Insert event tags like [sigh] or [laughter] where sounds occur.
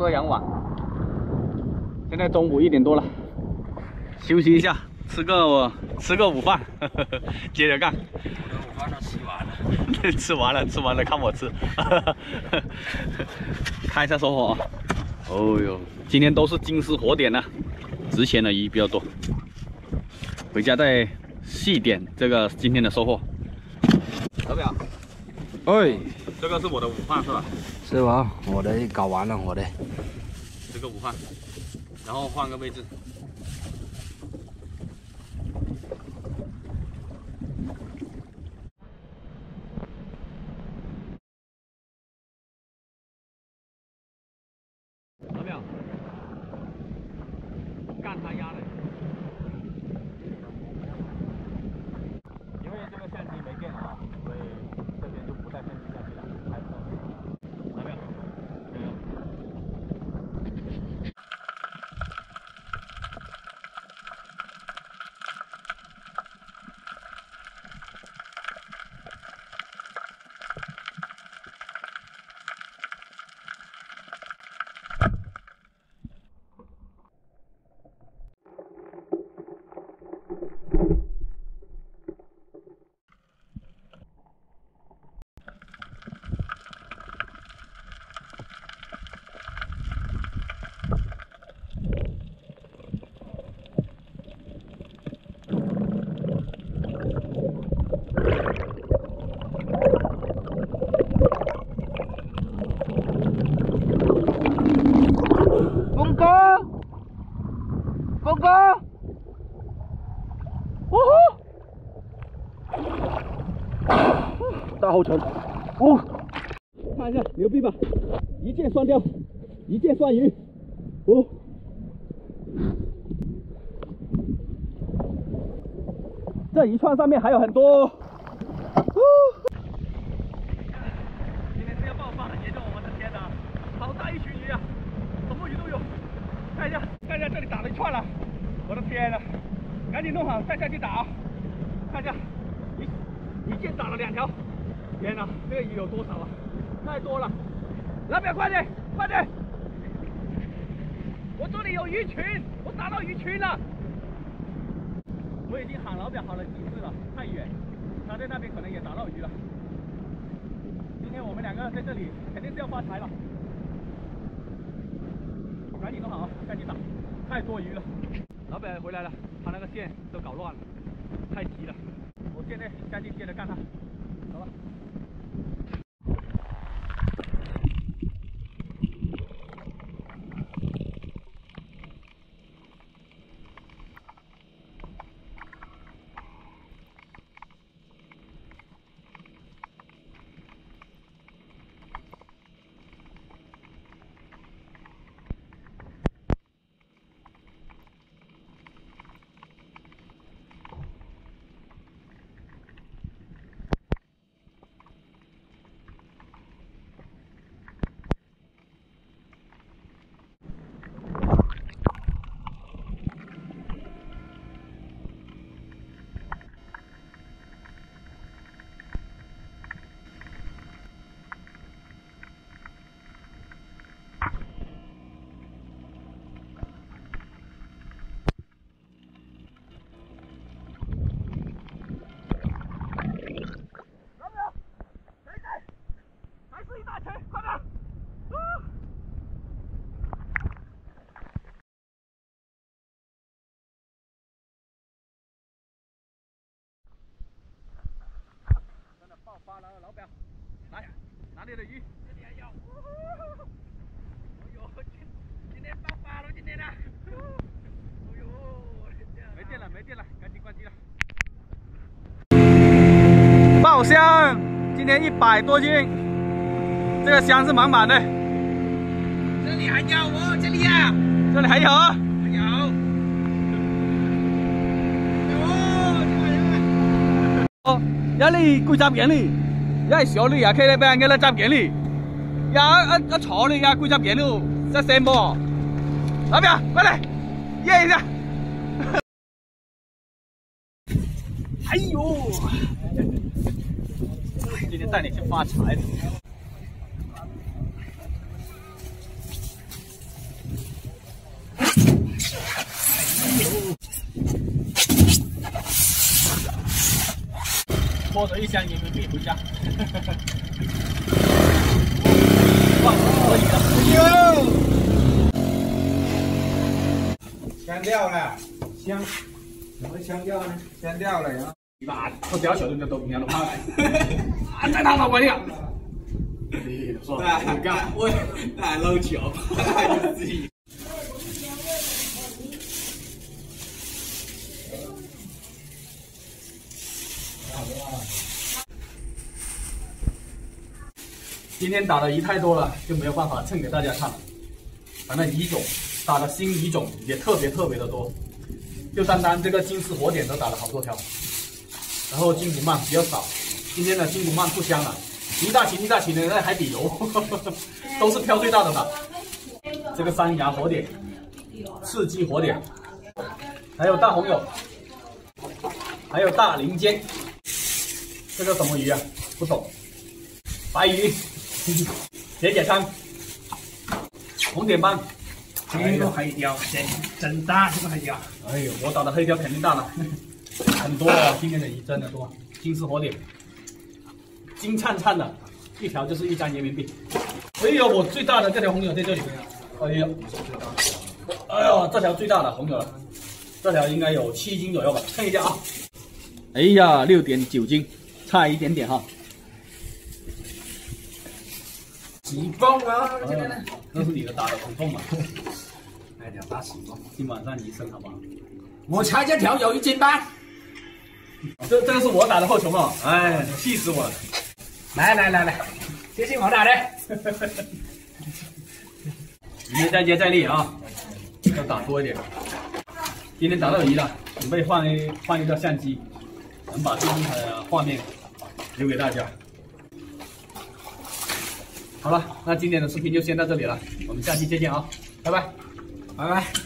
遮阳网。现在中午一点多了，休息一下，吃个吃个午饭，[laughs] 接着干。我的午饭都吃完了，[laughs] 吃完了，吃完了，看我吃。[laughs] 看一下收获啊！哦哟，今天都是金丝活点呢，值钱的鱼比较多。回家再细点这个今天的收获。老表，哎，这个是我的午饭是吧？是吧？我的搞完了，我的。这个午饭，然后换个位置。老表，干他丫的！因为这个相机没电了啊，所以这边就不带相机下去了，拍不到。老表，加油！峰哥，峰哥，呜呼，大后程，哦，看一下牛逼吧，一箭双雕，一箭双鱼，哦，这一串上面还有很多，哦。今天是要爆发了，爷爷我们的天哪，好大一群鱼啊！什么鱼都有，看一下，看串了，我的天呐，赶紧弄好再下去打啊！看一下，一一箭打了两条，天呐，这个鱼有多少啊？太多了，老表快点，快点！我这里有鱼群，我打到鱼群了。我已经喊老表喊了几次了，太远，他在那边可能也打到鱼了。今天我们两个在这里肯定是要发财了。赶紧弄好，赶紧打，太多鱼了。老板回来了，他那个线都搞乱了，太急了。我现在下去接着干他，走了。还是一大群，快点！啊！真的爆发了，老表，来，哪里的鱼？这里还有。哎呦，今天爆发了，今天呢？哎呦，没电了，没电了，赶紧关机了。爆箱，今天一百多斤，这个箱是满满的。这里还有哦，这里呀、这里还有，还有。哦，哦，一哩贵集件一小哩也可以俾人嘅啦集件哩，呀一一坐哩呀貴集件咯，一聲波，老表快嚟。驗一下。[laughs] 哎呦，今天带你去发财。拖着一箱人民币回家。香掉了，香，怎么香掉呢？香掉了呀！那我屌小的就都不让他跑来，啊，再打我了。你说，干我大老球，自己。今天打的鱼太多了，就没有办法称给大家看了。反正鱼种打的新鱼种也特别特别的多，就单单这个金丝火点都打了好多条。然后金骨鳗比较少，今天的金骨鳗不香了，一大群一大群的在海底游，[laughs] 都是挑最大的打。这个山崖火点，刺激火点，还有大红友，还有大鳞尖，这个什么鱼啊？不懂，白鱼。铁甲鲳，红点斑，这个黑雕真真大，这个黑雕。哎呦，我打的黑雕肯定大了，很多啊，今天的鱼真的多。金丝火点，金灿灿的，一条就是一张人民币。哎呦，我最大的这条红友在这里。哎呦，哎呦，这条最大的红友了，这条应该有七斤左右吧？称一下啊。哎呀，六点九斤，差一点点哈。喜凤啊，这个呢，那是你的打的土凤嘛？来 [laughs] 两大喜凤，今晚上一生好不好？我猜这条有一斤半。这这个是我打的后虫啊！哎，气死我了！来来来来，这是我打的。明天再接再厉啊！要打多一点。今天打到鱼了，准备换一换一个相机，能把最精彩的画面留给大家。好了，那今天的视频就先到这里了，我们下期再见啊，拜拜，拜拜。